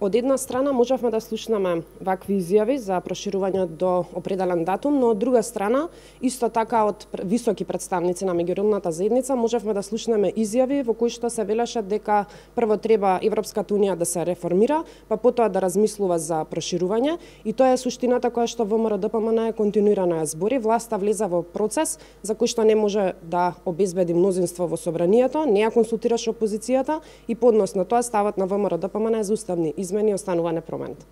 Од една страна можевме да слушнеме вакви изјави за проширување до определен датум, но од друга страна, исто така од високи представници на меѓународната заедница, можевме да слушнеме изјави во кои што се велеше дека прво треба Европската унија да се реформира, па потоа да размислува за проширување и тоа е суштината која што ВМРО ДПМН е континуирано ја збори, власта влеза во процес за кој што не може да обезбеди мнозинство во собранието, не ја консултираше опозицијата и поднос на тоа ставот на ВМРО ДПМН е за уставни измени останува непроменет.